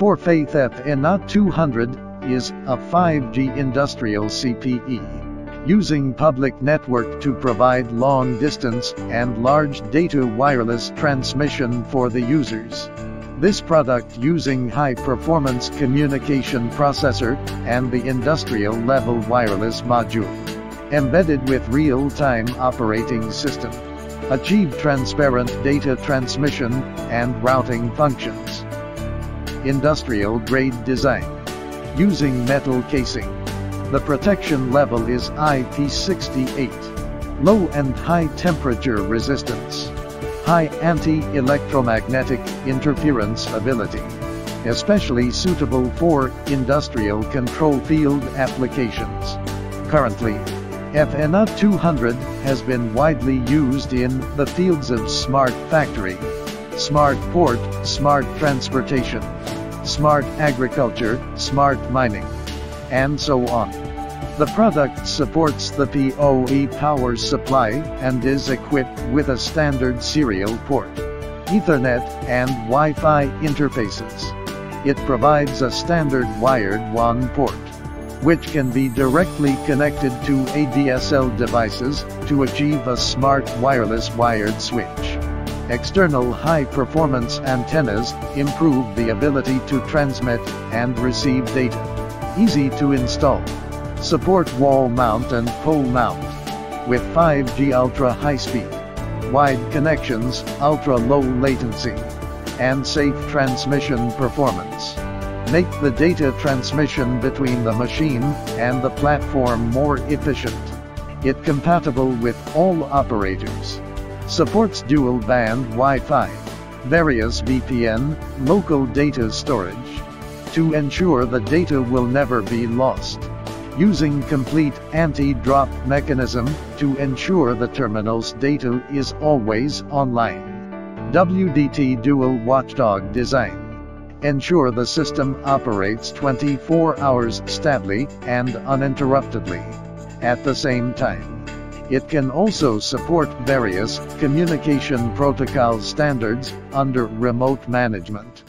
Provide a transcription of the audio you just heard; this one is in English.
Faith F-NR200 is a 5G industrial CPE, using public network to provide long distance and large data wireless transmission for the users. This product using high-performance communication processor and the industrial-level wireless module. Embedded with real-time operating system. Achieve transparent data transmission and routing functions. Industrial-grade design. Using metal casing. The protection level is IP68. Low and high temperature resistance high anti-electromagnetic interference ability. Especially suitable for industrial control field applications. Currently, F-NR200 has been widely used in the fields of smart factory, smart port, smart transportation, smart agriculture, smart mining, and so on. The product supports the PoE power supply and is equipped with a standard serial port, Ethernet, and Wi-Fi interfaces. It provides a standard wired WAN port, which can be directly connected to ADSL devices to achieve a smart wireless wired switch. External high-performance antennas improve the ability to transmit and receive data. Easy to install. Support wall mount and pole mount. With 5G ultra high speed, wide connections, ultra low latency, and safe transmission performance. Make the data transmission between the machine and the platform more efficient. It compatible with all operators. Supports dual band Wi-Fi, various VPN, local data storage. To ensure the data will never be lost using complete anti-drop mechanism to ensure the terminal's data is always online. WDT Dual Watchdog Design Ensure the system operates 24 hours stably and uninterruptedly. At the same time, it can also support various communication protocol standards under remote management.